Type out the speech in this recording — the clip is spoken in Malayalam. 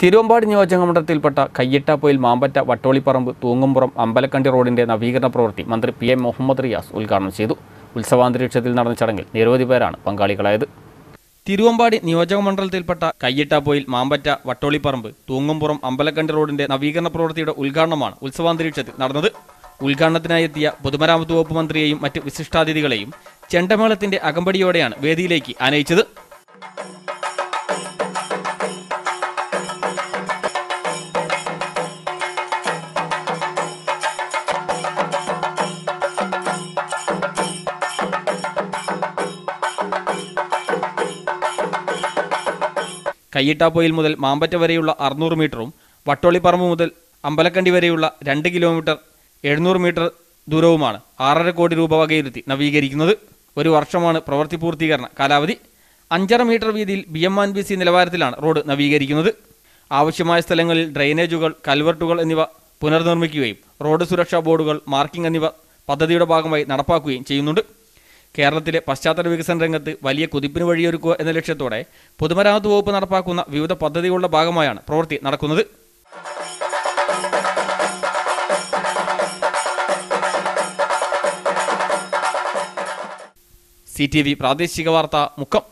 തിരുവമ്പാടി നിയോജകമണ്ഡലത്തിൽപ്പെട്ട കയ്യട്ടാപ്പൊയിൽ മാമ്പറ്റ വട്ടോളിപ്പറമ്പ് തൂങ്ങുംപുറം അമ്പലക്കണ്ടി റോഡിന്റെ നവീകരണ പ്രവൃത്തി മന്ത്രി പി എം മുഹമ്മദ് റിയാസ് ഉദ്ഘാടനം ചെയ്തു. ഉത്സവാന്തരീക്ഷത്തിൽ നടന്ന ചടങ്ങിൽ നിരവധി പേരാണ് പങ്കാളികളായത്. തിരുവമ്പാടി നിയോജക മണ്ഡലത്തിൽപ്പെട്ട കയ്യട്ടാപ്പൊയിൽ മാമ്പറ്റ വട്ടോളിപ്പറമ്പ് തൂങ്ങുംപുറം അമ്പലക്കണ്ടി റോഡിന്റെ നവീകരണ പ്രവൃത്തിയുടെ ഉദ്ഘാടനമാണ് ഉത്സവാന്തരീക്ഷത്തിൽ നടന്നത്. ഉദ്ഘാടനത്തിനായി എത്തിയ പൊതുമരാമത്ത് വകുപ്പ് മന്ത്രിയെയും മറ്റ് വിശിഷ്ടാതിഥികളെയും ചെണ്ടമേളത്തിന്റെ അകമ്പടിയോടെയാണ് വേദിയിലേക്ക് ആനയിച്ചത്. കയ്യിട്ടാപ്പൊയിൽ മുതൽ മാമ്പറ്റ വരെയുള്ള അറുന്നൂറ് മീറ്ററും വട്ടോളിപ്പറമ്പ് മുതൽ അമ്പലക്കണ്ടി വരെയുള്ള രണ്ട് കിലോമീറ്റർ എഴുന്നൂറ് മീറ്റർ ദൂരവുമാണ് ആറര കോടി രൂപ വകയിരുത്തി നവീകരിക്കുന്നത്. ഒരു വർഷമാണ് പ്രവൃത്തി പൂർത്തീകരണ കാലാവധി. അഞ്ചര മീറ്റർ വീതിയിൽ B M and B C നിലവാരത്തിലാണ് road നവീകരിക്കുന്നത്. ആവശ്യമായ സ്ഥലങ്ങളിൽ ഡ്രെയിനേജുകൾ കൽവർട്ടുകൾ എന്നിവ പുനർനിർമ്മിക്കുകയും റോഡ് സുരക്ഷാ ബോർഡുകൾ മാർക്കിംഗ് എന്നിവ പദ്ധതിയുടെ ഭാഗമായി നടപ്പാക്കുകയും ചെയ്യുന്നുണ്ട്. കേരളത്തിലെ പശ്ചാത്തല വികസന രംഗത്ത് വലിയ കുതിപ്പിന് വഴിയൊരുക്കുക എന്ന ലക്ഷ്യത്തോടെ പൊതുമരാമത്ത് വകുപ്പ് നടപ്പാക്കുന്ന വിവിധ പദ്ധതികളുടെ ഭാഗമായാണ് പ്രവൃത്തി നടക്കുന്നത്. സി ടി വി പ്രാദേശിക വാർത്ത മുക്കം.